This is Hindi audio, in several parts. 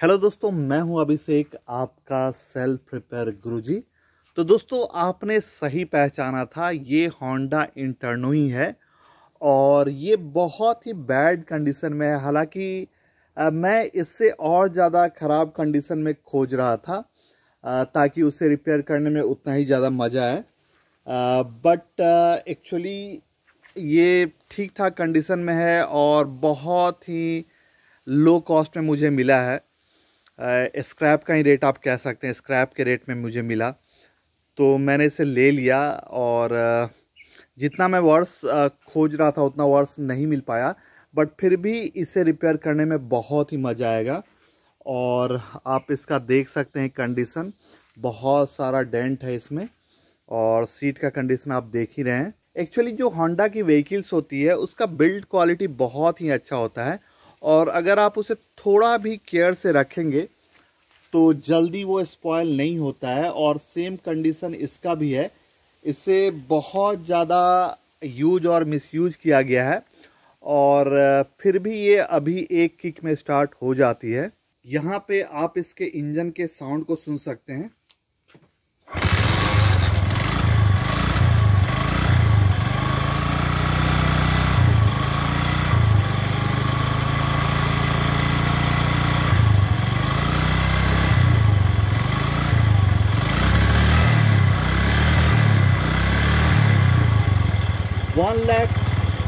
हेलो दोस्तों, मैं हूँ अभिषेक, आपका सेल्फ प्रिपेयर गुरुजी। तो दोस्तों, आपने सही पहचाना था, ये होंडा ही है, और ये बहुत ही बैड कंडीशन में है। हालाँकि मैं इससे और ज़्यादा ख़राब कंडीशन में खोज रहा था ताकि उसे रिपेयर करने में उतना ही ज़्यादा मज़ा आए। बट एक्चुअली ये ठीक ठाक कंडीशन में है, और बहुत ही लो कॉस्ट में मुझे मिला है। स्क्रैप का ही रेट आप कह सकते हैं स्क्रैप के रेट में मुझे मिला। तो मैंने इसे ले लिया और जितना मैं वर्स खोज रहा था उतना वर्स नहीं मिल पाया। बट फिर भी इसे रिपेयर करने में बहुत ही मज़ा आएगा और आप इसका देख सकते हैं कंडीशन बहुत सारा डेंट है इसमें और सीट का कंडीशन आप देख ही रहे हैं। एक्चुअली जो होंडा की व्हीकल्स होती है, उसका बिल्ड क्वालिटी बहुत ही अच्छा होता है और अगर आप उसे थोड़ा भी केयर से रखेंगे तो जल्दी वो स्पॉयल नहीं होता है और सेम कंडीशन इसका भी है। इसे बहुत ज़्यादा यूज़ और मिसयूज किया गया है और फिर भी ये अभी एक किक में स्टार्ट हो जाती है। यहाँ पे आप इसके इंजन के साउंड को सुन सकते हैं। वन लैख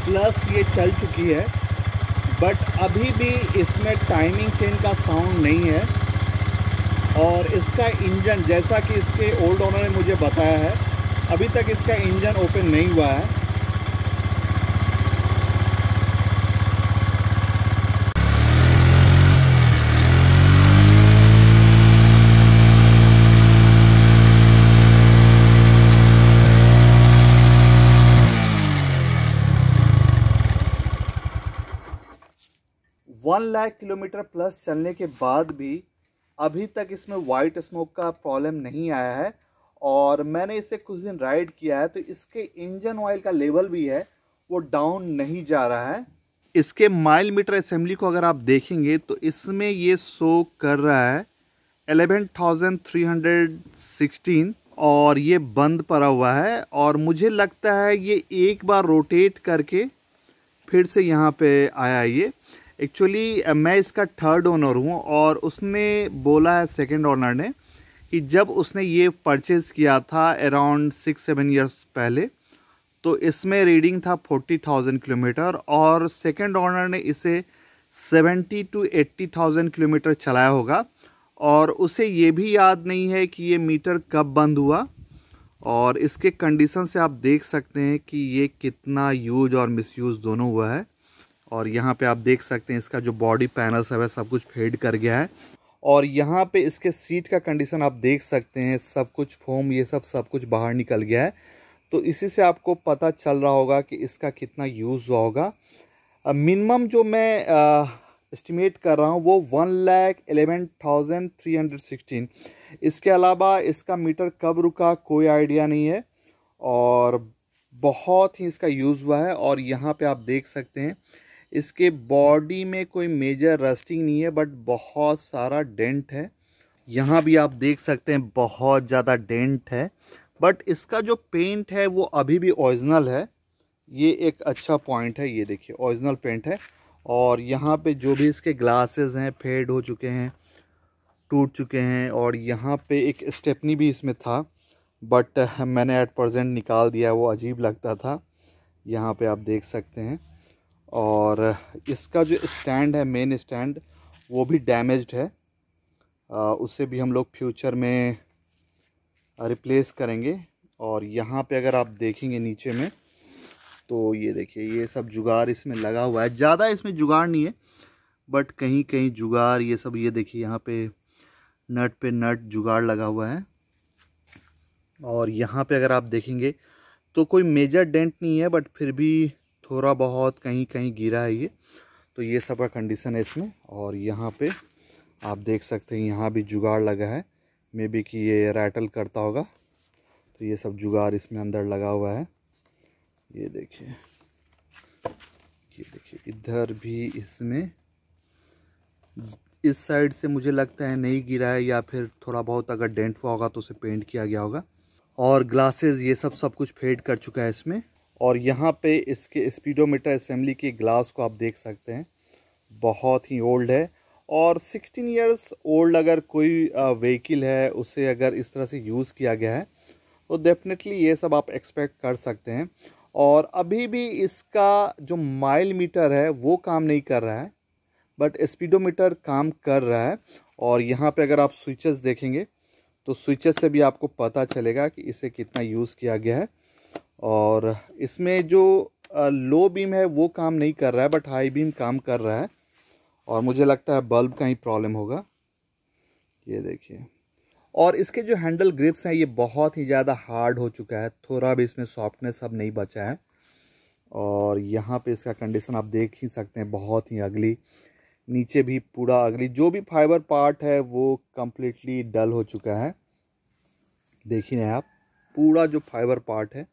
प्लस ये चल चुकी है बट अभी भी इसमें टाइमिंग चेन का साउंड नहीं है। और इसका इंजन जैसा कि इसके ओल्ड ओनर ने मुझे बताया है, अभी तक इसका इंजन ओपन नहीं हुआ है। वन लाख किलोमीटर प्लस चलने के बाद भी अभी तक इसमें वाइट स्मोक का प्रॉब्लम नहीं आया है और मैंने इसे कुछ दिन राइड किया है तो इसके इंजन ऑयल का लेवल भी है वो डाउन नहीं जा रहा है। इसके माइल मीटर असेंबली को अगर आप देखेंगे तो इसमें ये शो कर रहा है 11,316 और ये बंद पड़ा हुआ है और मुझे लगता है ये एक बार रोटेट करके फिर से यहाँ पे आया ये। एक्चुअली मैं इसका थर्ड ओनर हूँ और उसने बोला है सेकेंड ओनर ने कि जब उसने ये परचेज़ किया था अराउंड सिक्स सेवन ईयर्स पहले तो इसमें रीडिंग था फोर्टी थाउज़ेंड किलोमीटर और सेकेंड ओनर ने इसे seventy two eighty thousand kilometre चलाया होगा और उसे ये भी याद नहीं है कि ये मीटर कब बंद हुआ और इसके कंडीशन से आप देख सकते हैं कि ये कितना यूज़ और मिसयूज़ दोनों हुआ है। और यहाँ पे आप देख सकते हैं इसका जो बॉडी पैनल सब है सब कुछ फेड कर गया है। और यहाँ पे इसके सीट का कंडीशन आप देख सकते हैं, सब कुछ फोम ये सब सब कुछ बाहर निकल गया है। तो इसी से आपको पता चल रहा होगा कि इसका कितना यूज़ होगा। मिनिमम जो मैं एस्टिमेट कर रहा हूँ, वो one lakh eleven thousand three hundred sixteen इसके अलावा इसका मीटर कब रुका, कोई आइडिया नहीं है। और बहुत ही इसका यूज़ हुआ है। और यहाँ पे आप देख सकते हैं इसके बॉडी में कोई मेजर रस्टिंग नहीं है बट बहुत सारा डेंट है। यहाँ भी आप देख सकते हैं, बहुत ज़्यादा डेंट है। बट इसका जो पेंट है, वो अभी भी ओरिजिनल है। ये एक अच्छा पॉइंट है, ये देखिए ओरिजिनल पेंट है। और यहाँ पे जो भी इसके ग्लासेस हैं फेड हो चुके हैं, टूट चुके हैं, और यहाँ पे एक स्टेपनी भी इसमें था। बट मैंने एट प्रजेंट निकाल दिया, वो अजीब लगता था। यहाँ पे आप देख सकते हैं। और इसका जो स्टैंड है मेन स्टैंड वो भी डैमेज्ड है। उसे भी हम लोग फ्यूचर में रिप्लेस करेंगे। और यहाँ पे अगर आप देखेंगे नीचे में तो ये देखिए, ये सब जुगाड़ इसमें लगा हुआ है। ज़्यादा इसमें जुगाड़ नहीं है बट कहीं कहीं जुगाड़, ये सब, ये देखिए, यहाँ पे नट पे नट जुगाड़ लगा हुआ है। और यहाँ पे अगर आप देखेंगे तो कोई मेजर डेंट नहीं है बट फिर भी थोड़ा बहुत कहीं कहीं गिरा है ये। तो ये सब का कंडीशन है इसमें और यहाँ पे आप देख सकते हैं, यहाँ भी जुगाड़ लगा है। मे बी कि ये रैटल करता होगा। तो ये सब जुगाड़ इसमें अंदर लगा हुआ है। ये देखिए। ये देखिए, इधर भी इसमें इस साइड से मुझे लगता है नहीं गिरा है या फिर थोड़ा बहुत अगर डेंट हुआ होगा तो उसे पेंट किया गया होगा। और ग्लासेस ये सब सब कुछ फेड कर चुका है इसमें। और यहाँ पे इसके, स्पीडोमीटर असेंबली के ग्लास को आप देख सकते हैं। बहुत ही ओल्ड है और 16 इयर्स ओल्ड अगर कोई व्हीकिल है, उसे अगर इस तरह से यूज़ किया गया है तो डेफिनेटली ये सब आप एक्सपेक्ट कर सकते हैं। और अभी भी इसका जो माइल मीटर है, वो काम नहीं कर रहा है, बट स्पीडोमीटर काम कर रहा है। और यहाँ पे अगर आप स्विचेस देखेंगे तो स्विचेस से भी आपको पता चलेगा कि इसे कितना यूज़ किया गया है। और इसमें जो लो बीम है, वो काम नहीं कर रहा है बट हाई बीम काम कर रहा है। और मुझे लगता है बल्ब का ही प्रॉब्लम होगा। ये देखिए। और इसके जो हैंडल ग्रिप्स हैं, ये बहुत ही ज़्यादा हार्ड हो चुका है। थोड़ा भी इसमें सॉफ्टनेस अब नहीं बचा है। और यहाँ पे इसका कंडीशन आप देख ही सकते हैं, बहुत ही अगली नीचे भी पूरा अगली जो भी फाइबर पार्ट है, वो कम्प्लीटली डल हो चुका है। देखिए आप, पूरा जो फाइबर पार्ट है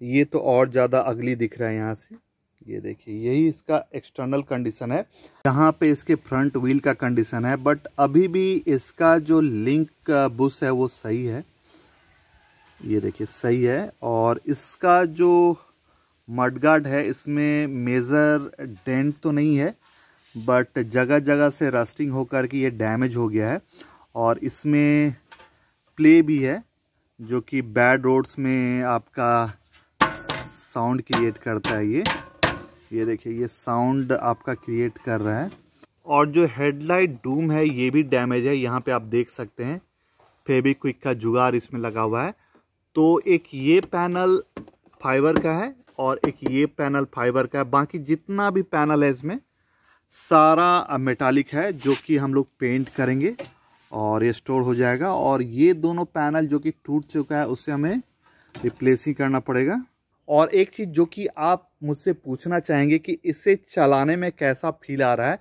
ये तो और ज़्यादा अगली दिख रहा है यहाँ से। ये देखिए, यही इसका एक्सटर्नल कंडीशन है। यहाँ पे इसके फ्रंट व्हील का कंडीशन है बट अभी भी इसका जो लिंक बुश है, वो सही है। ये देखिए, सही है। और इसका जो मडगार्ड है, इसमें मेज़र डेंट तो नहीं है बट जगह जगह से रस्टिंग होकर के ये डैमेज हो गया है। और इसमें प्ले भी है, जो कि बैड रोड्स में आपका साउंड क्रिएट करता है ये। ये देखिए, ये साउंड आपका क्रिएट कर रहा है। और जो हेडलाइट डूम है, ये भी डैमेज है। यहाँ पे आप देख सकते हैं फेबी क्विक का जुगाड़ इसमें लगा हुआ है। तो एक ये पैनल फाइबर का है और एक ये पैनल फाइबर का है। बाकी जितना भी पैनल है इसमें, सारा मेटालिक है, जो कि हम लोग पेंट करेंगे और ये स्टोर हो जाएगा। और ये दोनों पैनल जो कि टूट चुका है, उसे हमें रिप्लेस ही करना पड़ेगा। और एक चीज़ जो कि आप मुझसे पूछना चाहेंगे कि इसे चलाने में कैसा फील आ रहा है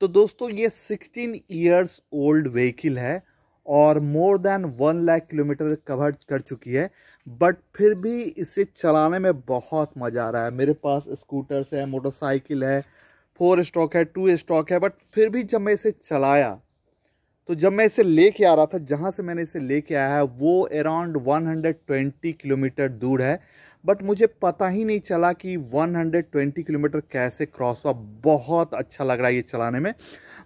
तो दोस्तों ये 16 इयर्स ओल्ड व्हीकिल है और more than one lakh kilometre cover कर चुकी है, बट फिर भी इसे चलाने में बहुत मज़ा आ रहा है। मेरे पास स्कूटर्स है, मोटरसाइकिल है, फोर स्टॉक है, टू स्टॉक है, बट फिर भी जब मैं इसे चलाया तो जब मैं इसे लेके आ रहा था, जहाँ से मैंने इसे लेके आया है, वो अराउंड 120 किलोमीटर दूर है। बट मुझे पता ही नहीं चला कि 120 किलोमीटर कैसे क्रॉस हुआ। बहुत अच्छा लग रहा है ये चलाने में।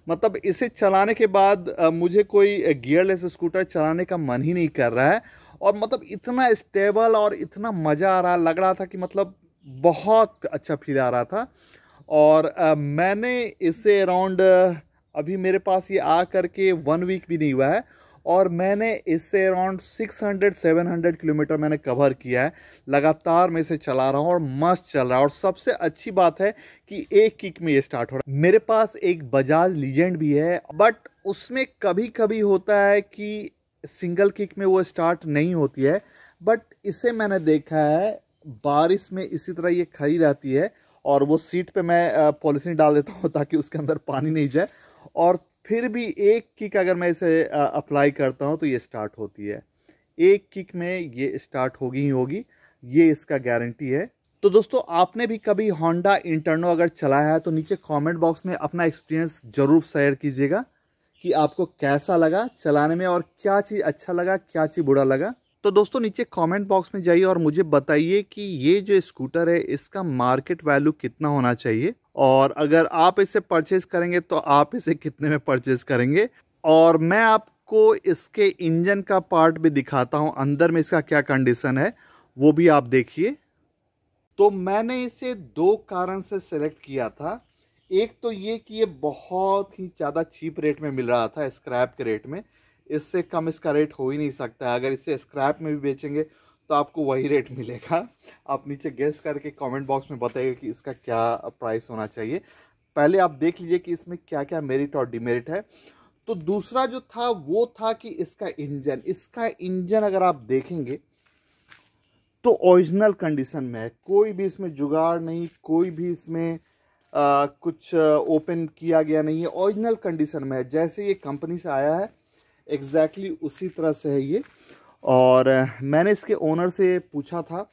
मतलब इसे चलाने के बाद मुझे कोई गियरलेस स्कूटर चलाने का मन ही नहीं कर रहा है। और मतलब इतना स्टेबल और इतना मज़ा आ रहा, लग रहा था कि मतलब बहुत अच्छा फील आ रहा था। और मैंने इसे अराउंड, अभी मेरे पास ये आ करके वन वीक भी नहीं हुआ है। और मैंने इससे अराउंड 600-700 किलोमीटर मैंने कवर किया है। लगातार मैं इसे चला रहा हूँ और मस्त चल रहा है। और सबसे अच्छी बात है कि एक किक में ये स्टार्ट हो रहा है। मेरे पास एक बजाज लीजेंड भी है बट उसमें कभी कभी होता है कि सिंगल किक में वो स्टार्ट नहीं होती है। बट इसे मैंने देखा है, बारिश में इसी तरह ये खड़ी रहती है और वो सीट पे मैं पॉलिथीन डाल देता हूँ ताकि उसके अंदर पानी नहीं जाए। और फिर भी एक किक अगर मैं इसे अप्लाई करता हूँ तो ये स्टार्ट होती है। एक किक में ये स्टार्ट होगी ही होगी, ये इसका गारंटी है। तो दोस्तों, आपने भी कभी होंडा इंटरनो अगर चलाया है तो नीचे कमेंट बॉक्स में अपना एक्सपीरियंस ज़रूर शेयर कीजिएगा कि आपको कैसा लगा चलाने में और क्या चीज़ अच्छा लगा, क्या चीज़ बुरा लगा। तो दोस्तों, नीचे कमेंट बॉक्स में जाइए और मुझे बताइए कि ये जो स्कूटर है, इसका मार्केट वैल्यू कितना होना चाहिए? और अगर आप इसे परचेज करेंगे तो आप इसे कितने में परचेज करेंगे? और मैं आपको इसके इंजन का पार्ट भी दिखाता हूँ। अंदर में इसका क्या कंडीशन है, वो भी आप देखिए। तो मैंने इसे दो कारण से सेलेक्ट किया था। एक तो ये कि ये बहुत ही ज़्यादा चीप रेट में मिल रहा था स्क्रैप के रेट में। इससे कम इसका रेट हो ही नहीं सकता है। अगर इसे स्क्रैप में भी बेचेंगे तो आपको वही रेट मिलेगा। आप नीचे गेस करके कमेंट बॉक्स में बताइए कि इसका क्या प्राइस होना चाहिए। पहले आप देख लीजिए कि इसमें क्या क्या मेरिट और डिमेरिट है। तो दूसरा जो था वो था कि इसका इंजन इसका इंजन अगर आप देखेंगे तो ओरिजिनल कंडीशन में है। कोई भी इसमें जुगाड़ नहीं कोई भी इसमें आ, कुछ ओपन किया गया नहीं है। ओरिजिनल कंडीशन में है। जैसे ये कंपनी से आया है एग्जैक्टली exactly उसी तरह से है ये। और मैंने इसके ओनर से पूछा था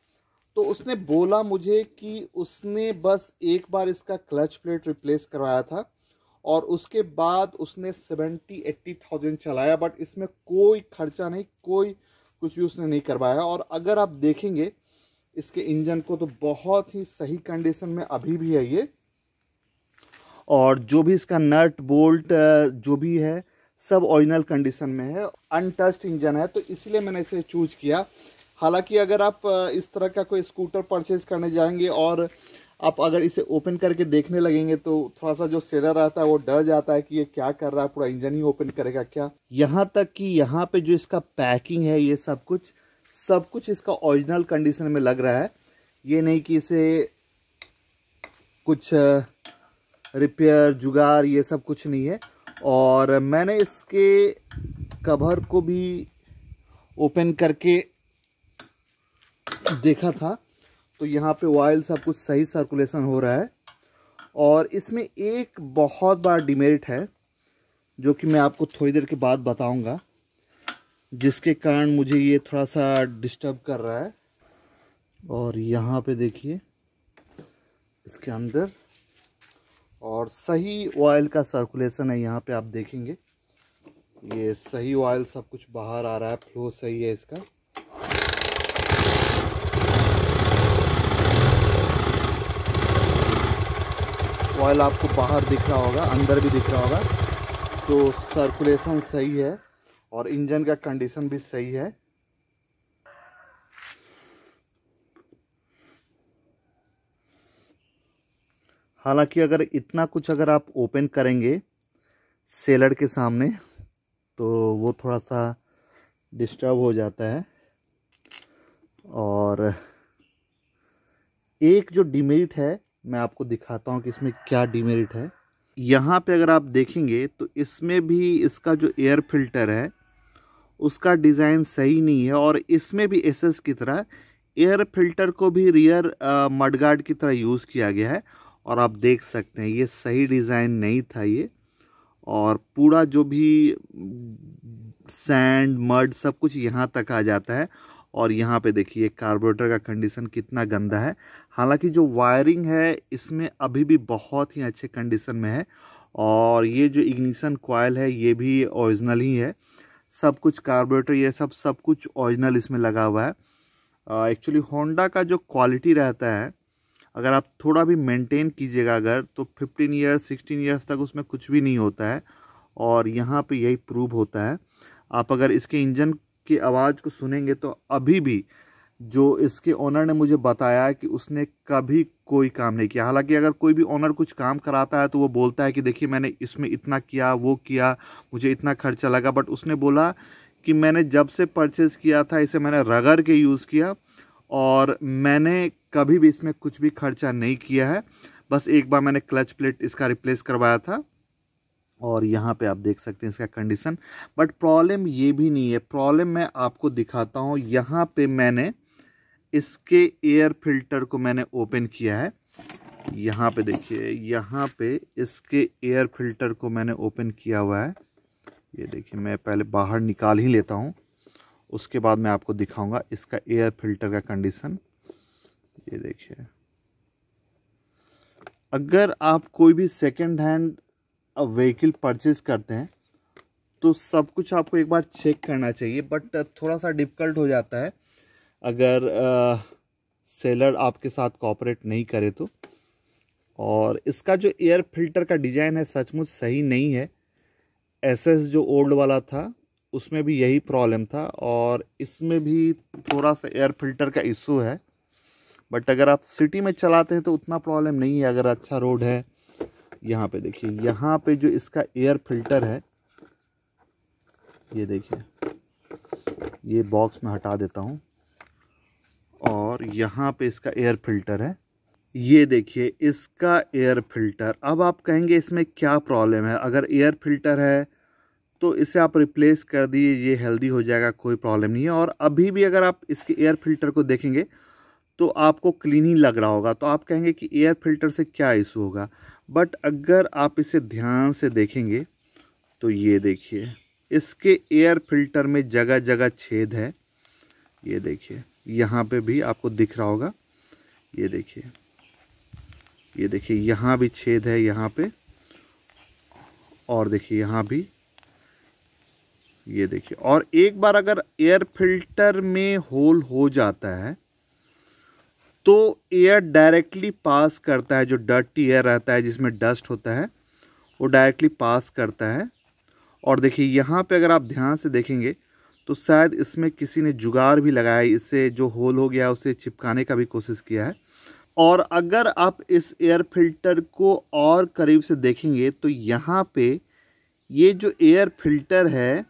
तो उसने बोला मुझे कि उसने बस एक बार इसका क्लच प्लेट रिप्लेस करवाया था और उसके बाद उसने सेवेंटी एट्टी थाउज़ेंड चलाया बट इसमें कोई खर्चा नहीं, कोई कुछ भी उसने नहीं करवाया। और अगर आप देखेंगे, इसके इंजन को तो बहुत ही सही कंडीशन में अभी भी है ये। और जो भी इसका नट बोल्ट जो भी है सब ओरिजिनल कंडीशन में है अनटच्ड इंजन है तो इसलिए मैंने इसे चूज़ किया। हालाँकि अगर आप इस तरह का कोई स्कूटर परचेज करने जाएँगे और आप अगर इसे ओपन करके देखने लगेंगे तो थोड़ा सा जो सेलर रहता है, वो डर जाता है कि ये क्या कर रहा है, पूरा इंजन ही ओपन करेगा क्या? यहाँ तक कि यहाँ पे जो इसका पैकिंग है, ये सब कुछ सब कुछ इसका ओरिजिनल कंडीशन में लग रहा है। ये नहीं कि इसे कुछ रिपेयर जुगाड़, ये सब कुछ नहीं है। और मैंने इसके कवर को भी ओपन करके देखा था। तो यहाँ पे ऑयल सब कुछ सही सर्कुलेशन हो रहा है। और इसमें एक बहुत बड़ा डिमेरिट है, जो कि मैं आपको थोड़ी देर के बाद बताऊँगा, जिसके कारण मुझे ये थोड़ा सा डिस्टर्ब कर रहा है। और यहाँ पे देखिए, इसके अंदर और सही ऑयल का सर्कुलेशन है, यहाँ पे आप देखेंगे। ये सही ऑयल सब कुछ बाहर आ रहा है फ्लो सही है इसका। ऑयल आपको बाहर दिख रहा होगा, अंदर भी दिख रहा होगा। तो सर्कुलेशन सही है और इंजन का कंडीशन भी सही है। हालाँकि अगर इतना कुछ अगर आप ओपन करेंगे सेलर के सामने तो वो थोड़ा सा डिस्टर्ब हो जाता है। और एक जो डिमेरिट है, मैं आपको दिखाता हूँ कि इसमें क्या डिमेरिट है। यहाँ पे अगर आप देखेंगे तो इसमें भी इसका जो एयर फ़िल्टर है, उसका डिज़ाइन सही नहीं है। और इसमें भी एस की तरह, एयर फ़िल्टर को भी रियर मडगार्ड की तरह यूज़ किया गया है। और आप देख सकते हैं, ये सही डिज़ाइन नहीं था ये। और पूरा जो भी सैंड, मड सब कुछ यहाँ तक आ जाता है। और यहाँ पे देखिए, कार्बोरेटर का कंडीशन कितना गंदा है। हालाँकि जो वायरिंग है, इसमें अभी भी बहुत ही अच्छे कंडीशन में है। और ये जो इग्निशन कॉयल है, ये भी ओरिजिनल ही है। सब कुछ कार्बोरेटर, ये सब सब कुछ ओरिजिनल इसमें लगा हुआ है। एक्चुअली होंडा का जो क्वालिटी रहता है अगर आप थोड़ा भी मेंटेन कीजिएगा अगर तो 15 ईयर्स 16 ईयर्स तक उसमें कुछ भी नहीं होता है। और यहाँ पे यही प्रूव होता है। आप अगर इसके इंजन की आवाज़ को सुनेंगे तो अभी भी जो इसके ओनर ने मुझे बताया कि उसने कभी कोई काम नहीं किया। हालाँकि अगर कोई भी ओनर कुछ काम कराता है तो वो बोलता है कि देखिए, मैंने इसमें इतना किया, वो किया, मुझे इतना खर्चा लगा। बट उसने बोला कि मैंने जब से परचेज़ किया था, इसे मैंने रगड़ के यूज़ किया और मैंने कभी भी इसमें कुछ भी खर्चा नहीं किया है। बस एक बार मैंने क्लच प्लेट इसका रिप्लेस करवाया था और यहाँ पे आप देख सकते हैं इसका कंडीशन। बट प्रॉब्लम ये भी नहीं है। प्रॉब्लम मैं आपको दिखाता हूँ। यहाँ पे मैंने इसके एयर फ़िल्टर को मैंने ओपन किया है। यहाँ पे देखिए, यहाँ पे इसके एयर फ़िल्टर को मैंने ओपन किया हुआ है। ये देखिए, मैं पहले बाहर निकाल ही लेता हूँ। उसके बाद मैं आपको दिखाऊँगा इसका एयर फ़िल्टर का कंडीशन। ये देखिए। अगर आप कोई भी सेकेंड हैंड व्हीकल परचेज करते हैं तो सब कुछ आपको एक बार चेक करना चाहिए बट थोड़ा सा डिफ़िकल्ट हो जाता है। अगर आ, सेलर आपके साथ कॉपरेट नहीं करे तो। और इसका जो एयर फ़िल्टर का डिज़ाइन है सचमुच सही नहीं है। एसएस जो ओल्ड वाला था उसमें भी यही प्रॉब्लम था और इसमें भी थोड़ा सा एयर फ़िल्टर का इशू है। बट अगर आप सिटी में चलाते हैं तो उतना प्रॉब्लम नहीं है, अगर अच्छा रोड है, यहाँ पे देखिए, यहाँ पे जो इसका एयर फ़िल्टर है, ये देखिए, ये बॉक्स में हटा देता हूँ, और यहाँ पे इसका एयर फ़िल्टर है, ये देखिए, इसका एयर फ़िल्टर अब आप कहेंगे इसमें क्या प्रॉब्लम है? अगर एयर फ़िल्टर है तो इसे आप रिप्लेस कर दिए ये हेल्दी हो जाएगा, कोई प्रॉब्लम नहीं है, और अभी भी अगर आप इसके एयर फ़िल्टर को देखेंगे तो आपको क्लीन ही लग रहा होगा। तो आप कहेंगे कि एयर फ़िल्टर से क्या इशू होगा? बट अगर आप इसे ध्यान से देखेंगे तो ये देखिए, इसके एयर फ़िल्टर में जगह जगह छेद है। ये देखिए, यहाँ पे भी आपको दिख रहा होगा। ये देखिए ये देखिए, यहाँ भी छेद है यहाँ पे। और देखिए, यहाँ भी। ये देखिए, और एक बार अगर एयर फ़िल्टर में होल हो जाता है तो एयर डायरेक्टली पास करता है, जो डर्टी एयर रहता है, जिसमें डस्ट होता है, वो डायरेक्टली पास करता है। और देखिए, यहाँ पे अगर आप ध्यान से देखेंगे तो शायद इसमें किसी ने जुगाड़ भी लगाया इससे जो होल हो गया, उसे चिपकाने का भी कोशिश किया है। और अगर आप इस एयर फ़िल्टर को और करीब से देखेंगे तो यहाँ पे ये जो एयर फ़िल्टर है,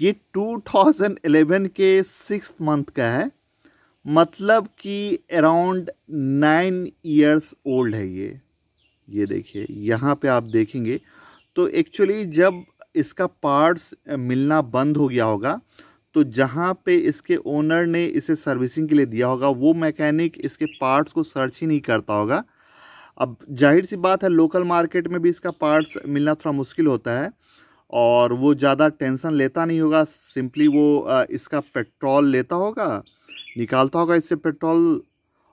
ये 2011 के सिक्स मंथ का है। मतलब कि अराउंड नाइन ईयर्स ओल्ड है ये। ये देखिए, यहाँ पे आप देखेंगे तो एक्चुअली जब इसका पार्ट्स मिलना बंद हो गया होगा तो जहाँ पे इसके ओनर ने इसे सर्विसिंग के लिए दिया होगा, वो मैकेनिक इसके पार्ट्स को सर्च ही नहीं करता होगा। अब ज़ाहिर सी बात है लोकल मार्केट में भी इसका पार्ट्स मिलना थोड़ा मुश्किल होता है, और वो ज़्यादा टेंशन लेता नहीं होगा सिंपली वो इसका पेट्रोल लेता होगा निकालता होगा इससे पेट्रोल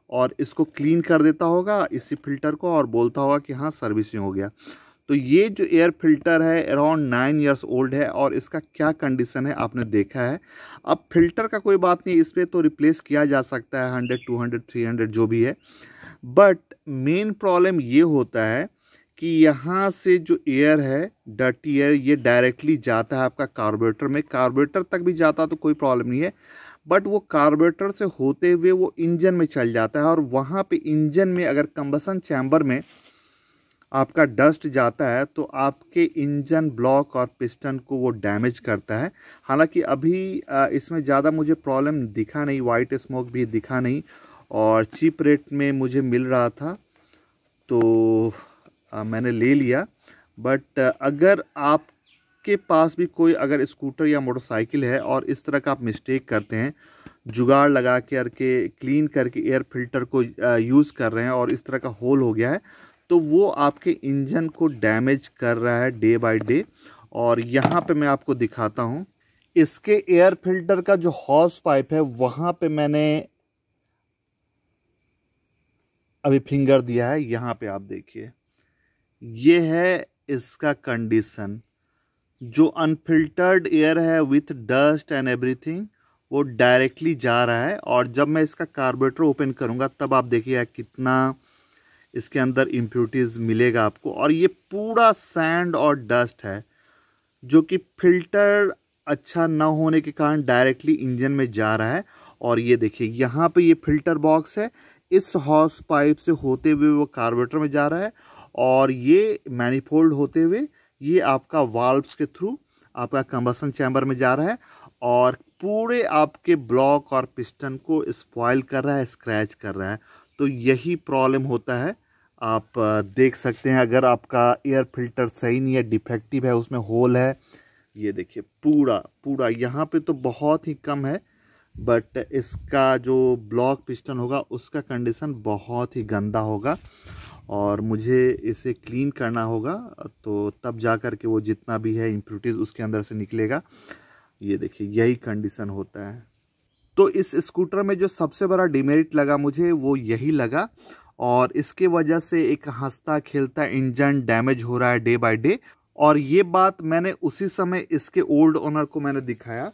और इसको क्लीन कर देता होगा, इसी फ़िल्टर को और बोलता होगा कि हाँ सर्विसिंग हो गया। तो ये जो एयर फ़िल्टर है, अराउंड नाइन इयर्स ओल्ड है और इसका क्या कंडीशन है आपने देखा है। अब फ़िल्टर का कोई बात नहीं इस पर तो रिप्लेस किया जा सकता है, hundred, two hundred, three hundred जो भी है। बट मेन प्रॉब्लम ये होता है कि यहाँ से जो एयर है, डर्टी एयर, ये डायरेक्टली जाता है आपका कार्बोरेटर में। कार्बोरेटर तक भी जाता तो कोई प्रॉब्लम नहीं है बट वो कार्बोरेटर से होते हुए वो इंजन में चल जाता है और वहाँ पे इंजन में अगर कंबसन चैम्बर में आपका डस्ट जाता है तो आपके इंजन ब्लॉक और पिस्टन को वो डैमेज करता है। हालाँकि अभी इसमें ज़्यादा मुझे प्रॉब्लम दिखा नहीं वाइट स्मोक भी दिखा नहीं और चीप रेट में मुझे मिल रहा था तो मैंने ले लिया। बट, अगर आपके पास भी कोई अगर स्कूटर या मोटरसाइकिल है और इस तरह का आप मिस्टेक करते हैं, जुगाड़ लगा के करके क्लीन करके एयर फ़िल्टर को यूज़ कर रहे हैं और इस तरह का होल हो गया है तो वो आपके इंजन को डैमेज कर रहा है डे बाय डे। और यहाँ पे मैं आपको दिखाता हूँ, इसके एयर फ़िल्टर का जो हॉर्स पाइप है, वहाँ पे मैंने अभी फिंगर दिया है, यहाँ पे आप देखिए। ये है इसका कंडीशन। जो अनफिल्टर्ड एयर है विथ डस्ट एंड एवरीथिंग वो डायरेक्टली जा रहा है और जब मैं इसका कार्बोरेटर ओपन करूँगा, तब आप देखिए कितना इसके अंदर इम्प्यूरिटीज़ मिलेगा आपको। और ये पूरा सैंड और डस्ट है, जो कि फ़िल्टर अच्छा ना होने के कारण डायरेक्टली इंजन में जा रहा है। और ये देखिए, यहाँ पे ये फ़िल्टर बॉक्स है। इस हॉर्स पाइप से होते हुए वो कार्बोरेटर में जा रहा है और ये मैनीफोल्ड होते हुए ये आपका वाल्व्स के थ्रू आपका कंबसन चैम्बर में जा रहा है और पूरे आपके ब्लॉक और पिस्टन को स्पॉइल कर रहा है स्क्रैच कर रहा है। तो यही प्रॉब्लम होता है। आप देख सकते हैं, अगर आपका एयर फ़िल्टर सही नहीं है डिफेक्टिव है, उसमें होल है, ये देखिए, पूरा पूरा। यहाँ पे तो बहुत ही कम है बट इसका जो ब्लॉक पिस्टन होगा, उसका कंडीशन बहुत ही गंदा होगा। और मुझे इसे क्लीन करना होगा तो तब जा कर के वो जितना भी है इम्प्यूरिटीज़ उसके अंदर से निकलेगा। ये देखिए यही कंडीशन होता है। तो इस स्कूटर में जो सबसे बड़ा डिमेरिट लगा मुझे वो यही लगा और इसके वजह से एक हंसता खेलता इंजन डैमेज हो रहा है डे बाय डे और ये बात मैंने उसी समय इसके ओल्ड ओनर को मैंने दिखाया।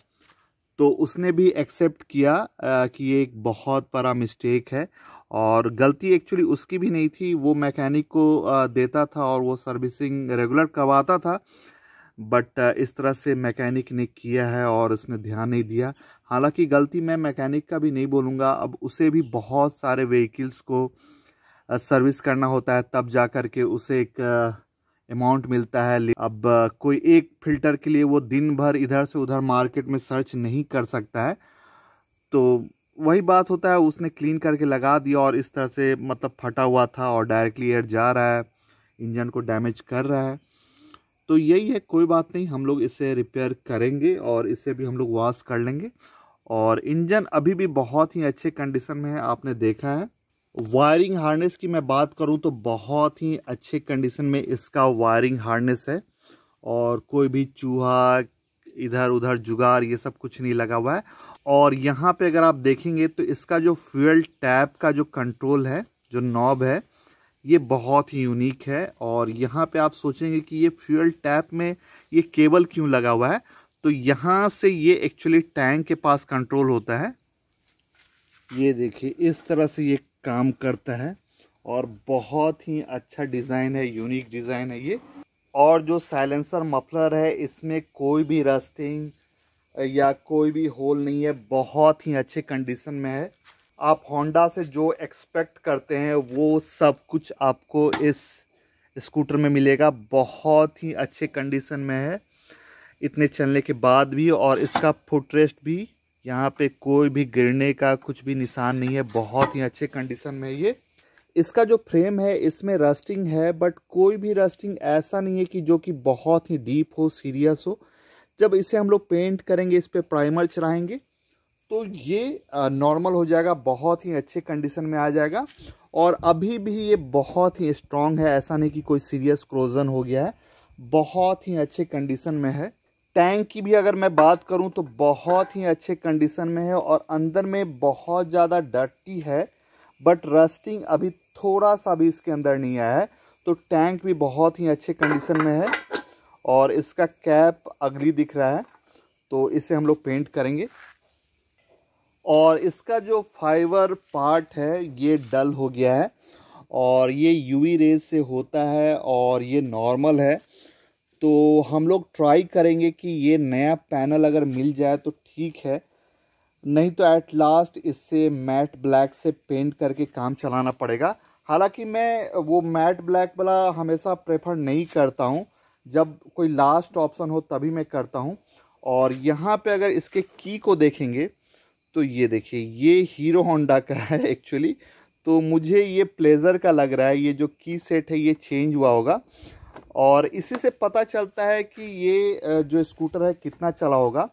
तो उसने भी एक्सेप्ट किया आ, कि ये एक बहुत बड़ा मिस्टेक है। और गलती एक्चुअली उसकी भी नहीं थी। वो मैकेनिक को देता था और वो सर्विसिंग रेगुलर करवाता था। बट इस तरह से मैकेनिक ने किया है और उसने ध्यान नहीं दिया। हालाँकि गलती मैं मैकेनिक का भी नहीं बोलूँगा। अब उसे भी बहुत सारे व्हीकल्स को सर्विस करना होता है। तब जा कर के उसे एक अमाउंट मिलता है। अब कोई एक फ़िल्टर के लिए वो दिन भर इधर से उधर मार्केट में सर्च नहीं कर सकता है। तो वही बात होता है, उसने क्लीन करके लगा दिया और इस तरह से मतलब फटा हुआ था और डायरेक्टली एयर जा रहा है, इंजन को डैमेज कर रहा है। तो यही है, कोई बात नहीं, हम लोग इसे रिपेयर करेंगे और इसे भी हम लोग वॉश कर लेंगे। और इंजन अभी भी बहुत ही अच्छे कंडीशन में है, आपने देखा है। वायरिंग हार्नेस की मैं बात करूँ तो बहुत ही अच्छे कंडीशन में इसका वायरिंग हार्नेस है। और कोई भी चूहा इधर उधर जुगाड़, ये सब कुछ नहीं लगा हुआ है। और यहाँ पे अगर आप देखेंगे तो इसका जो फ्यूल टैप का जो कंट्रोल है, जो नॉब है, ये बहुत ही यूनिक है। और यहाँ पे आप सोचेंगे कि ये फ्यूल टैप में ये केबल क्यों लगा हुआ है? तो यहाँ से ये एक्चुअली टैंक के पास कंट्रोल होता है। ये देखिए, इस तरह से ये काम करता है और बहुत ही अच्छा डिज़ाइन है, यूनिक डिज़ाइन है ये। और जो साइलेंसर मफलर है, इसमें कोई भी रस्टिंग या कोई भी होल नहीं है, बहुत ही अच्छे कंडीशन में है। आप होंडा से जो एक्सपेक्ट करते हैं, वो सब कुछ आपको इस स्कूटर में मिलेगा। बहुत ही अच्छे कंडीशन में है। इतने चलने के बाद भी और इसका फुटरेस्ट भी, यहाँ पे कोई भी गिरने का कुछ भी निशान नहीं है। बहुत ही अच्छे कंडीशन में ये। इसका जो फ्रेम है, इसमें रस्टिंग है बट कोई भी रस्टिंग ऐसा नहीं है कि जो कि बहुत ही डीप हो सीरियस हो। जब इसे हम लोग पेंट करेंगे, इस पर प्राइमर चढ़ाएँगे तो ये नॉर्मल हो जाएगा, बहुत ही अच्छे कंडीशन में आ जाएगा। और अभी भी ये बहुत ही स्ट्रांग है, ऐसा नहीं कि कोई सीरियस क्रोजन हो गया है। बहुत ही अच्छे कंडीशन में है। टैंक की भी अगर मैं बात करूँ तो बहुत ही अच्छे कंडीशन में है और अंदर में बहुत ज़्यादा डर्टी है। बट रस्टिंग अभी थोड़ा सा भी इसके अंदर नहीं आया है। तो टैंक भी बहुत ही अच्छे कंडीशन में है। और इसका कैप अगली दिख रहा है तो इसे हम लोग पेंट करेंगे। और इसका जो फाइबर पार्ट है, ये डल हो गया है और ये यूवी रेज से होता है और ये नॉर्मल है। तो हम लोग ट्राई करेंगे कि ये नया पैनल अगर मिल जाए तो ठीक है, नहीं तो एट लास्ट इससे मैट ब्लैक से पेंट करके काम चलाना पड़ेगा। हालाँकि मैं वो मैट ब्लैक वाला हमेशा प्रेफर नहीं करता हूँ जब कोई लास्ट ऑप्शन हो तभी मैं करता हूँ। और यहाँ पे अगर इसके की को देखेंगे तो ये देखिए, ये हीरो होंडा का है एक्चुअली तो मुझे ये प्लेज़र का लग रहा है, ये जो की सेट है, ये चेंज हुआ होगा। और इसी से पता चलता है कि ये जो स्कूटर है, कितना चला होगा।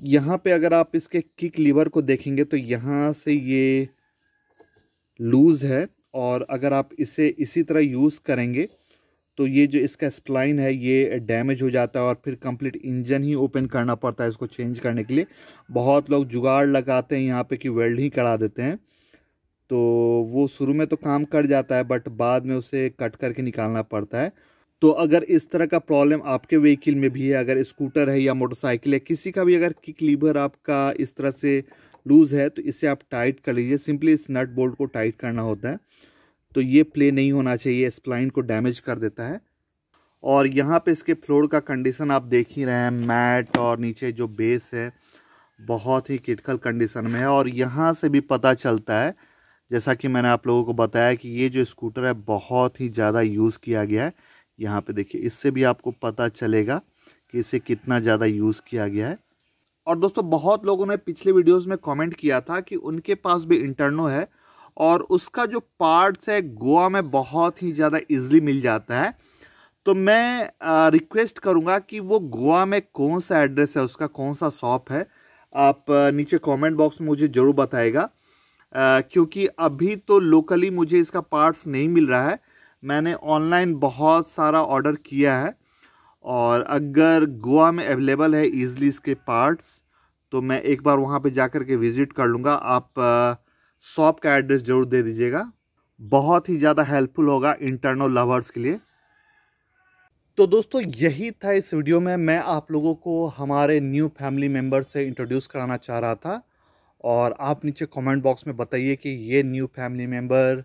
यहाँ पे अगर आप इसके किक लीवर को देखेंगे तो यहाँ से ये लूज़ है। और अगर आप इसे इसी तरह यूज़ करेंगे तो ये जो इसका स्प्लाइन है, ये डैमेज हो जाता है और फिर कंप्लीट इंजन ही ओपन करना पड़ता है इसको चेंज करने के लिए। बहुत लोग जुगाड़ लगाते हैं यहाँ पे कि वेल्ड ही करा देते हैं। तो वो शुरू में तो काम कर जाता है बट बाद में उसे कट करके निकालना पड़ता है। तो अगर इस तरह का प्रॉब्लम आपके व्हीकल में भी है, अगर स्कूटर है या मोटरसाइकिल है, किसी का भी अगर किक लीवर आपका इस तरह से लूज़ है तो इसे आप टाइट कर लीजिए। सिंपली इस नट बोल्ट को टाइट करना होता है। तो ये प्ले नहीं होना चाहिए स्प्लाइन को डैमेज कर देता है। और यहाँ पे इसके फ्लोर का कंडीशन आप देख ही रहे हैं मैट और नीचे जो बेस है, बहुत ही क्रिटिकल कंडीशन में है। और यहाँ से भी पता चलता है, जैसा कि मैंने आप लोगों को बताया कि ये जो स्कूटर है, बहुत ही ज़्यादा यूज़ किया गया है। यहाँ पे देखिए, इससे भी आपको पता चलेगा कि इसे कितना ज़्यादा यूज़ किया गया है। और दोस्तों, बहुत लोगों ने पिछले वीडियोस में कमेंट किया था कि उनके पास भी इंटरनो है और उसका जो पार्ट्स है, गोवा में बहुत ही ज़्यादा इजली मिल जाता है। तो मैं रिक्वेस्ट करूँगा कि वो गोवा में कौन सा एड्रेस है, उसका कौन सा शॉप है, आप नीचे कमेंट बॉक्स में मुझे ज़रूर बताएगा। क्योंकि अभी तो लोकली मुझे इसका पार्ट्स नहीं मिल रहा है। मैंने ऑनलाइन बहुत सारा ऑर्डर किया है और अगर गोवा में अवेलेबल है ईज़िली इसके पार्ट्स तो मैं एक बार वहाँ पे जाकर के विज़िट कर लूँगा। आप शॉप का एड्रेस ज़रूर दे दीजिएगा। बहुत ही ज़्यादा हेल्पफुल होगा इंटरनल लवर्स के लिए। तो दोस्तों, यही था इस वीडियो में। मैं आप लोगों को हमारे न्यू फैमिली मेंबर से इंट्रोड्यूस कराना चाह रहा था। और आप नीचे कमेंट बॉक्स में बताइए कि ये न्यू फैमिली मेंबर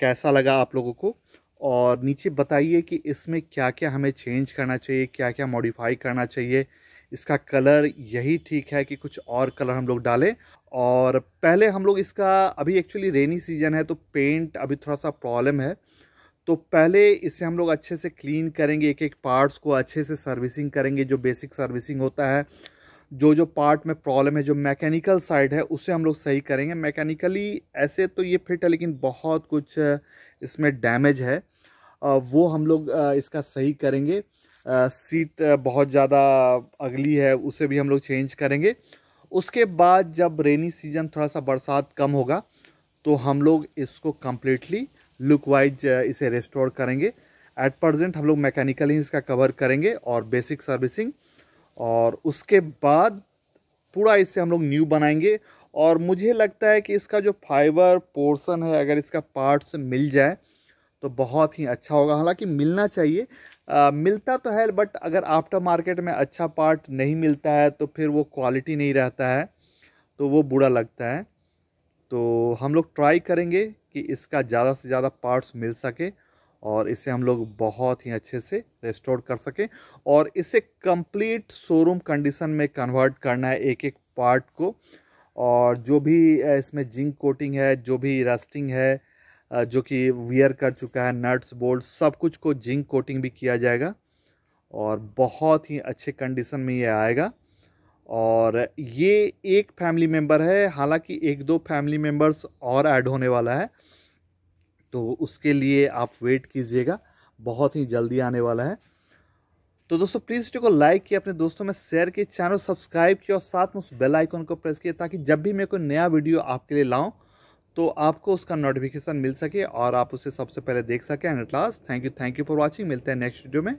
कैसा लगा आप लोगों को। और नीचे बताइए कि इसमें क्या क्या हमें चेंज करना चाहिए क्या क्या मॉडिफाई करना चाहिए। इसका कलर यही ठीक है कि कुछ और कलर हम लोग डालें। और पहले हम लोग इसका, अभी एक्चुअली रेनी सीज़न है तो पेंट अभी थोड़ा सा प्रॉब्लम है। तो पहले इसे हम लोग अच्छे से क्लीन करेंगे एक एक पार्ट्स को अच्छे से सर्विसिंग करेंगे, जो बेसिक सर्विसिंग होता है जो जो पार्ट में प्रॉब्लम है, जो मैकेनिकल साइड है, उसे हम लोग सही करेंगे। मैकेनिकली ऐसे तो ये फिट है, लेकिन बहुत कुछ इसमें डैमेज है। वो हम लोग इसका सही करेंगे। सीट बहुत ज़्यादा अगली है, उसे भी हम लोग चेंज करेंगे। उसके बाद जब रेनी सीज़न थोड़ा सा बरसात कम होगा तो हम लोग इसको कम्प्लीटली लुक वाइज इसे रेस्टोर करेंगे। एट प्रजेंट हम लोग मैकेनिकली इसका कवर करेंगे और बेसिक सर्विसिंग और उसके बाद पूरा इसे हम लोग न्यू बनाएँगे। और मुझे लगता है कि इसका जो फाइबर पोर्शन है, अगर इसका पार्ट्स मिल जाए तो बहुत ही अच्छा होगा। हालाँकि मिलना चाहिए आ, मिलता तो है बट अगर आफ्टर मार्केट में अच्छा पार्ट नहीं मिलता है तो फिर वो क्वालिटी नहीं रहता है तो वो बुरा लगता है। तो हम लोग ट्राई करेंगे कि इसका ज़्यादा से ज़्यादा पार्ट्स मिल सके और इसे हम लोग बहुत ही अच्छे से रेस्टोर कर सकें और इसे कंप्लीट शोरूम कंडीशन में कन्वर्ट करना है एक एक पार्ट को। और जो भी इसमें जिंक कोटिंग है जो भी रस्टिंग है जो कि वियर कर चुका है नट्स बोल्ट सब कुछ को जिंक कोटिंग भी किया जाएगा। और बहुत ही अच्छे कंडीशन में ये आएगा। और ये एक फैमिली मेंबर है, हालाँकि एक दो फैमिली मेंबर्स और ऐड होने वाला है। तो उसके लिए आप वेट कीजिएगा, बहुत ही जल्दी आने वाला है। तो दोस्तों प्लीज़ वीडियो को लाइक किया, अपने दोस्तों में शेयर किए चैनल सब्सक्राइब किया और साथ में उस बेल आइकन को प्रेस किया ताकि जब भी मैं कोई नया वीडियो आपके लिए लाऊं तो आपको उसका नोटिफिकेशन मिल सके और आप उसे सबसे पहले देख सकें। And at last thank you thank you for watching मिलते हैं नेक्स्ट वीडियो में।